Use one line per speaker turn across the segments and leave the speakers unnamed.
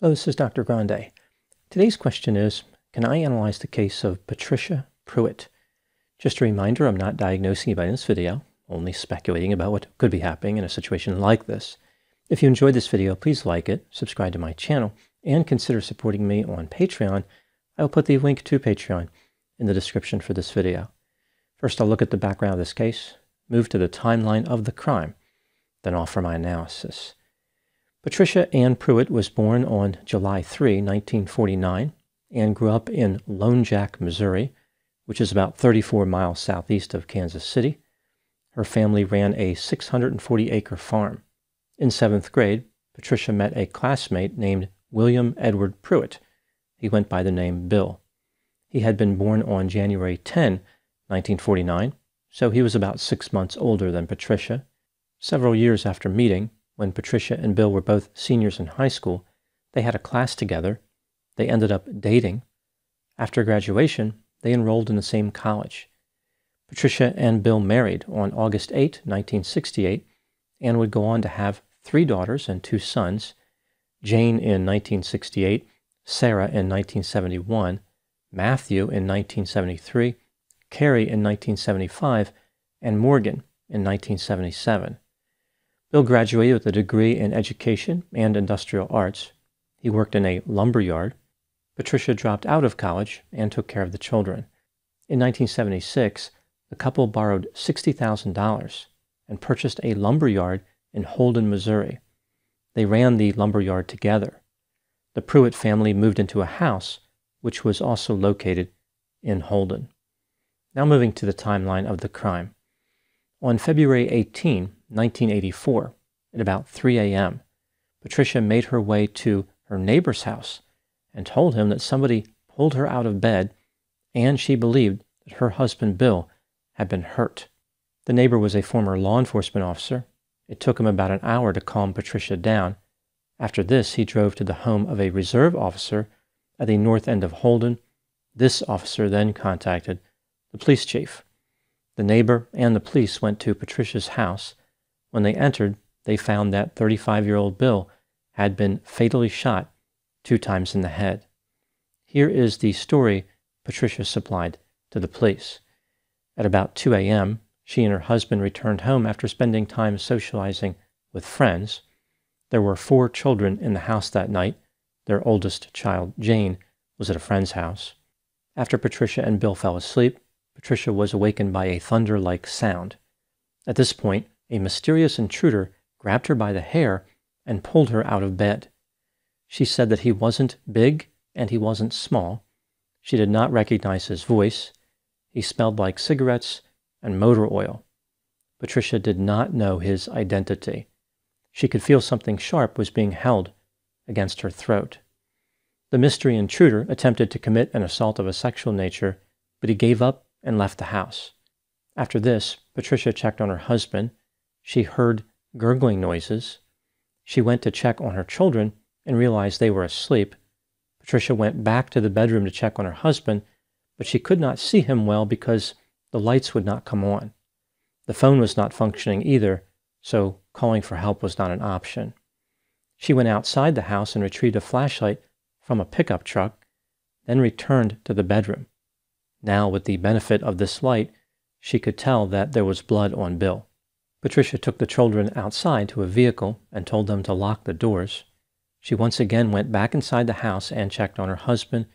Hello, this is Dr. Grande. Today's question is Can I analyze the case of Patricia Prewitt? Just a reminder I'm not diagnosing anybody in this video, only speculating about what could be happening in a situation like this. If you enjoyed this video, please like it, subscribe to my channel, and consider supporting me on Patreon. I will put the link to Patreon in the description for this video. First, I'll look at the background of this case, move to the timeline of the crime, then offer my analysis. Patricia Ann Prewitt was born on July 3, 1949, and grew up in Lone Jack, Missouri, which is about 34 miles southeast of Kansas City. Her family ran a 640 acre farm. In seventh grade, Patricia met a classmate named William Edward Prewitt. He went by the name Bill. He had been born on January 10, 1949, so he was about six months older than Patricia. Several years after meeting, when Patricia and Bill were both seniors in high school, they had a class together. They ended up dating. After graduation, they enrolled in the same college. Patricia and Bill married on August 8, 1968, and would go on to have three daughters and two sons Jane in 1968, Sarah in 1971, Matthew in 1973, Carrie in 1975, and Morgan in 1977. Bill graduated with a degree in education and industrial arts. He worked in a lumber yard. Patricia dropped out of college and took care of the children. In 1976, the couple borrowed $60,000 and purchased a lumber yard in Holden, Missouri. They ran the lumber yard together. The Prewitt family moved into a house which was also located in Holden. Now moving to the timeline of the crime. On February 18, 1984, at about 3 a.m., Patricia made her way to her neighbor's house and told him that somebody pulled her out of bed and she believed that her husband Bill had been hurt. The neighbor was a former law enforcement officer. It took him about an hour to calm Patricia down. After this, he drove to the home of a reserve officer at the north end of Holden. This officer then contacted the police chief. The neighbor and the police went to Patricia's house. When they entered, they found that 35 year old Bill had been fatally shot two times in the head. Here is the story Patricia supplied to the police. At about 2 a.m., she and her husband returned home after spending time socializing with friends. There were four children in the house that night. Their oldest child, Jane, was at a friend's house. After Patricia and Bill fell asleep, Patricia was awakened by a thunder like sound. At this point, a mysterious intruder grabbed her by the hair and pulled her out of bed. She said that he wasn't big and he wasn't small. She did not recognize his voice. He smelled like cigarettes and motor oil. Patricia did not know his identity. She could feel something sharp was being held against her throat. The mystery intruder attempted to commit an assault of a sexual nature, but he gave up and left the house. After this, Patricia checked on her husband. She heard gurgling noises. She went to check on her children and realized they were asleep. Patricia went back to the bedroom to check on her husband, but she could not see him well because the lights would not come on. The phone was not functioning either, so calling for help was not an option. She went outside the house and retrieved a flashlight from a pickup truck, then returned to the bedroom. Now, with the benefit of this light, she could tell that there was blood on Bill. Patricia took the children outside to a vehicle and told them to lock the doors. She once again went back inside the house and checked on her husband.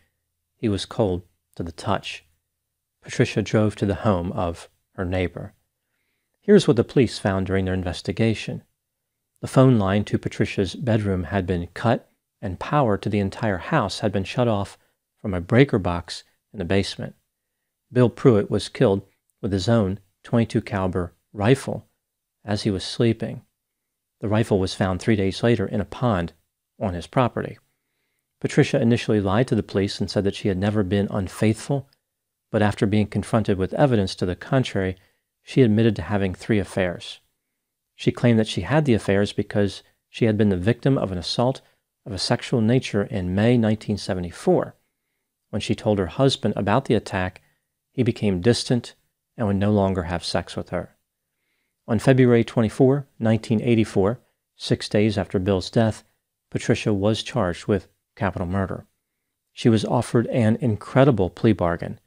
He was cold to the touch. Patricia drove to the home of her neighbor. Here's what the police found during their investigation. The phone line to Patricia's bedroom had been cut, and power to the entire house had been shut off from a breaker box in the basement. Bill Prewitt was killed with his own 22 caliber rifle as he was sleeping. The rifle was found three days later in a pond on his property. Patricia initially lied to the police and said that she had never been unfaithful, but after being confronted with evidence to the contrary, she admitted to having three affairs. She claimed that she had the affairs because she had been the victim of an assault of a sexual nature in May 1974. When she told her husband about the attack, he became distant and would no longer have sex with her. On February 24, 1984, six days after Bill's death, Patricia was charged with capital murder. She was offered an incredible plea bargain.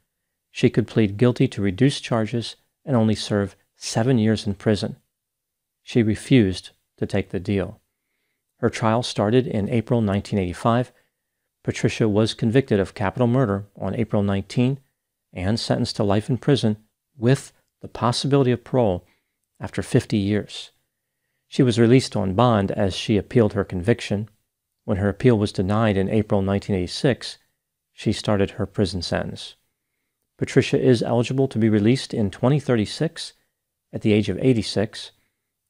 She could plead guilty to reduced charges and only serve seven years in prison. She refused to take the deal. Her trial started in April 1985. Patricia was convicted of capital murder on April 19 and sentenced to life in prison with the possibility of parole after 50 years. She was released on bond as she appealed her conviction. When her appeal was denied in April 1986, she started her prison sentence. Patricia is eligible to be released in 2036 at the age of 86.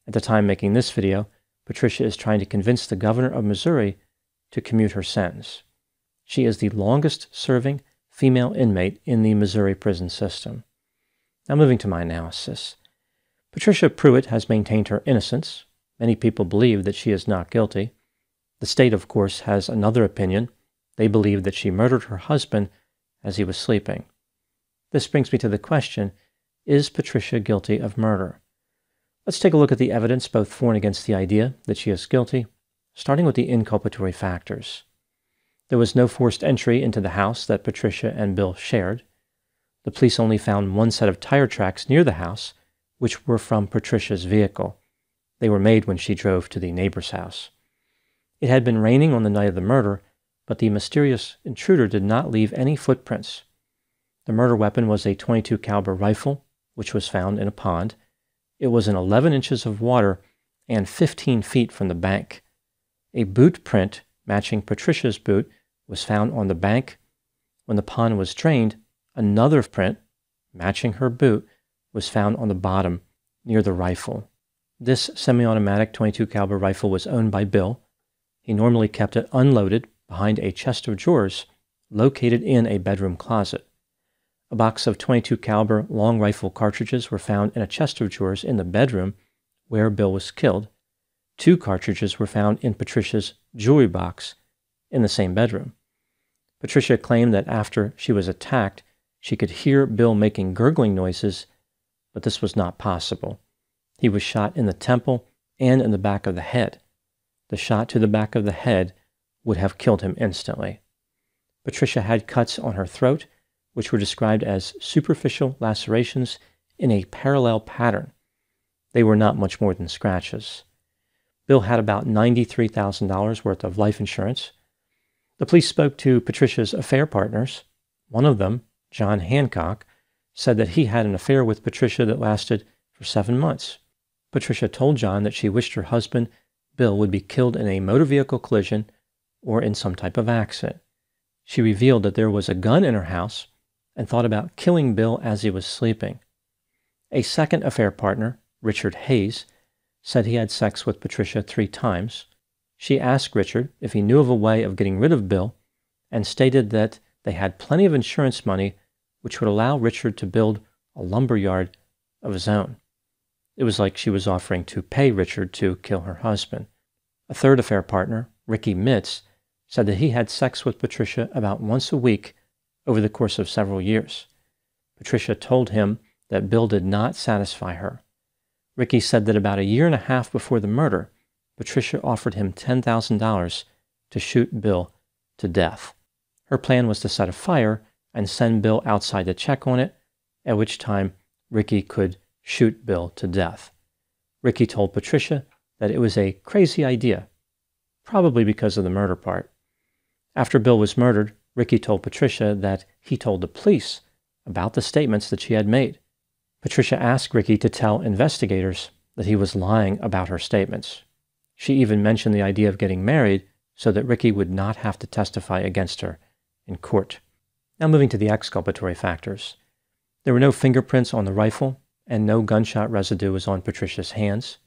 At the time making this video, Patricia is trying to convince the governor of Missouri to commute her sentence. She is the longest serving female inmate in the Missouri prison system. Now, moving to my analysis. Patricia Prewitt has maintained her innocence. Many people believe that she is not guilty. The state, of course, has another opinion. They believe that she murdered her husband as he was sleeping. This brings me to the question Is Patricia guilty of murder? Let's take a look at the evidence both for and against the idea that she is guilty, starting with the inculpatory factors. There was no forced entry into the house that Patricia and Bill shared. The police only found one set of tire tracks near the house, which were from Patricia's vehicle. They were made when she drove to the neighbor's house. It had been raining on the night of the murder, but the mysterious intruder did not leave any footprints. The murder weapon was a 22 caliber rifle, which was found in a pond. It was in 11 inches of water and 15 feet from the bank. A boot print matching Patricia's boot was found on the bank. When the pond was drained, another print matching her boot was found on the bottom near the rifle. This semi-automatic 22 caliber rifle was owned by Bill. He normally kept it unloaded behind a chest of drawers located in a bedroom closet. A box of 22 caliber long rifle cartridges were found in a chest of drawers in the bedroom where Bill was killed. Two cartridges were found in Patricia's jewelry box in the same bedroom. Patricia claimed that after she was attacked, she could hear Bill making gurgling noises, but this was not possible. He was shot in the temple and in the back of the head. The shot to the back of the head would have killed him instantly. Patricia had cuts on her throat which were described as superficial lacerations in a parallel pattern. They were not much more than scratches. Bill had about $93,000 worth of life insurance. The police spoke to Patricia's affair partners. One of them, John Hancock, said that he had an affair with Patricia that lasted for seven months. Patricia told John that she wished her husband, Bill, would be killed in a motor vehicle collision or in some type of accident. She revealed that there was a gun in her house and thought about killing Bill as he was sleeping. A second affair partner, Richard Hayes, said he had sex with Patricia three times. She asked Richard if he knew of a way of getting rid of Bill and stated that they had plenty of insurance money which would allow Richard to build a lumber yard of his own. It was like she was offering to pay Richard to kill her husband. A third affair partner, Ricky Mitz, said that he had sex with Patricia about once a week over the course of several years. Patricia told him that Bill did not satisfy her. Ricky said that about a year and a half before the murder, Patricia offered him $10,000 to shoot Bill to death. Her plan was to set a fire and send Bill outside to check on it, at which time Ricky could shoot Bill to death. Ricky told Patricia that it was a crazy idea, probably because of the murder part. After Bill was murdered, Ricky told Patricia that he told the police about the statements that she had made. Patricia asked Ricky to tell investigators that he was lying about her statements. She even mentioned the idea of getting married so that Ricky would not have to testify against her in court. Now, moving to the exculpatory factors. There were no fingerprints on the rifle, and no gunshot residue was on Patricia's hands.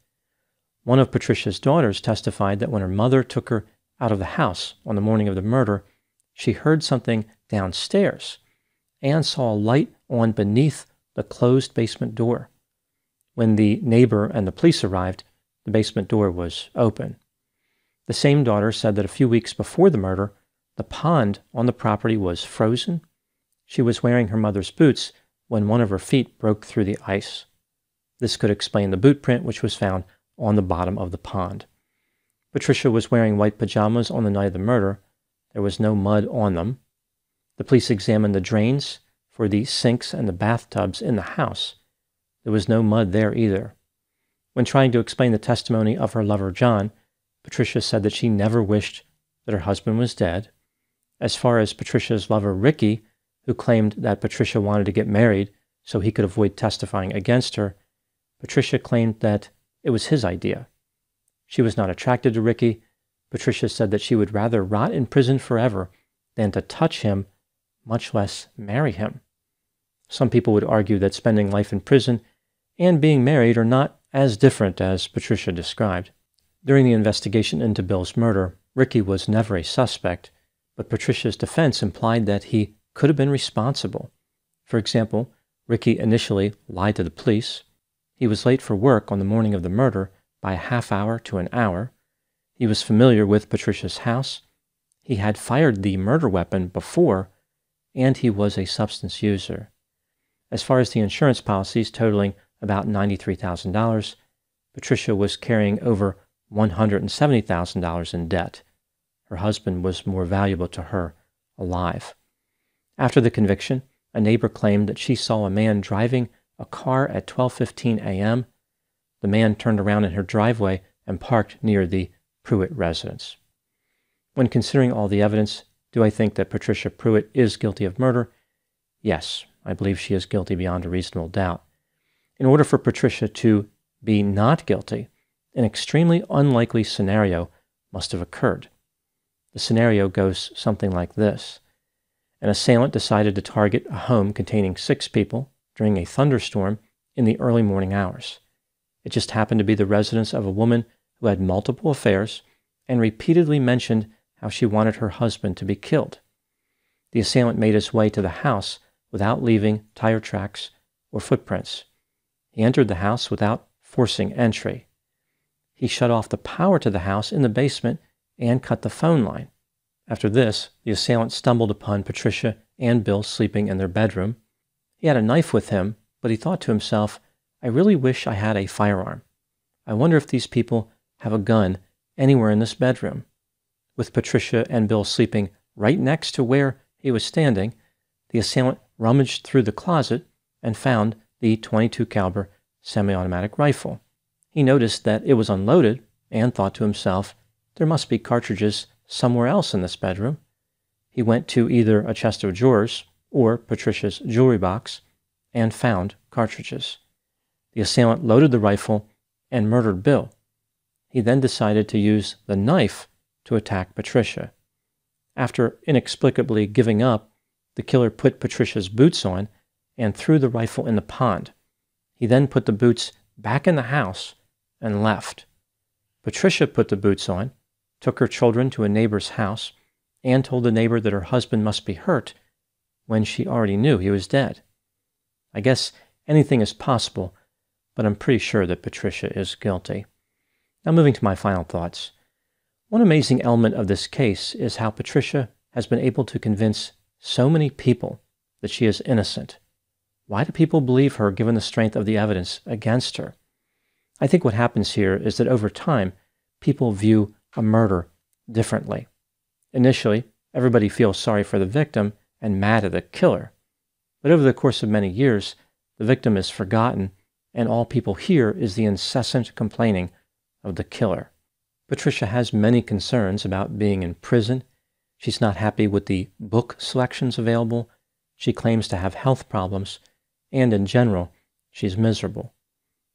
One of Patricia's daughters testified that when her mother took her out of the house on the morning of the murder, she heard something downstairs and saw a light on beneath the closed basement door. When the neighbor and the police arrived, the basement door was open. The same daughter said that a few weeks before the murder, the pond on the property was frozen. She was wearing her mother's boots when one of her feet broke through the ice. This could explain the boot print which was found on the bottom of the pond. Patricia was wearing white pajamas on the night of the murder, There was no mud on them. The police examined the drains for the sinks and the bathtubs in the house. There was no mud there either. When trying to explain the testimony of her lover John, Patricia said that she never wished that her husband was dead. As far as Patricia's lover Ricky, who claimed that Patricia wanted to get married so he could avoid testifying against her, Patricia claimed that it was his idea. She was not attracted to Ricky. Patricia said that she would rather rot in prison forever than to touch him, much less marry him. Some people would argue that spending life in prison and being married are not as different as Patricia described. During the investigation into Bill's murder, Ricky was never a suspect, but Patricia's defense implied that he could have been responsible. For example, Ricky initially lied to the police. He was late for work on the morning of the murder by a half hour to an hour. He was familiar with Patricia's house. He had fired the murder weapon before, and he was a substance user. As far as the insurance policies totaling about $93,000, Patricia was carrying over $170,000 in debt. Her husband was more valuable to her alive. After the conviction, a neighbor claimed that she saw a man driving a car at 12:15 a.m. The man turned around in her driveway and parked near the Prewitt residence. When considering all the evidence, do I think that Patricia Prewitt is guilty of murder? Yes, I believe she is guilty beyond a reasonable doubt. In order for Patricia to be not guilty, an extremely unlikely scenario must have occurred. The scenario goes something like this An assailant decided to target a home containing six people during a thunderstorm in the early morning hours. It just happened to be the residence of a woman who had multiple affairs and repeatedly mentioned how she wanted her husband to be killed. The assailant made his way to the house without leaving tire tracks or footprints. He entered the house without forcing entry. He shut off the power to the house in the basement and cut the phone line. After this, the assailant stumbled upon Patricia and Bill sleeping in their bedroom. He had a knife with him, but he thought to himself, I really wish I had a firearm. I wonder if these people have a gun anywhere in this bedroom. With Patricia and Bill sleeping right next to where he was standing, the assailant rummaged through the closet and found the 22 caliber semi-automatic rifle. He noticed that it was unloaded and thought to himself, there must be cartridges somewhere else in this bedroom. He went to either a chest of drawers or Patricia's jewelry box and found cartridges. The assailant loaded the rifle and murdered Bill. He then decided to use the knife to attack Patricia. After inexplicably giving up, the killer put Patricia's boots on and threw the rifle in the pond. He then put the boots back in the house and left. Patricia put the boots on, took her children to a neighbor's house, and told the neighbor that her husband must be hurt when she already knew he was dead. I guess anything is possible, but I'm pretty sure that Patricia is guilty. Now, moving to my final thoughts. One amazing element of this case is how Patricia has been able to convince so many people that she is innocent. Why do people believe her given the strength of the evidence against her? I think what happens here is that over time, people view a murder differently. Initially, everybody feels sorry for the victim and mad at the killer. But over the course of many years, the victim is forgotten, and all people hear is the incessant complaining of the killer. Patricia has many concerns about being in prison She's not happy with the book selections available. She claims to have health problems. And in general, she's miserable.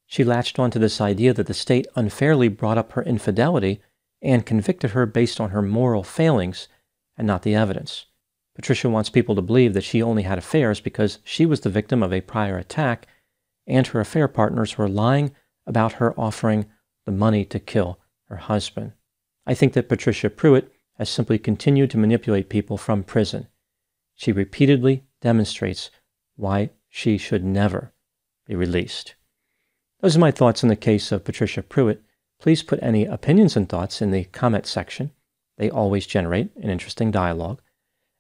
She latched onto this idea that the state unfairly brought up her infidelity and convicted her based on her moral failings and not the evidence. Patricia wants people to believe that she only had affairs because she was the victim of a prior attack and her affair partners were lying about her offering the money to kill her husband. I think that Patricia Prewitt has simply continued to manipulate people from prison. She repeatedly demonstrates why she should never be released. Those are my thoughts on the case of Patricia Prewitt. Please put any opinions and thoughts in the comment section. They always generate an interesting dialogue.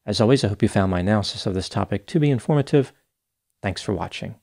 As always, I hope you found my analysis of this topic to be informative. Thanks for watching.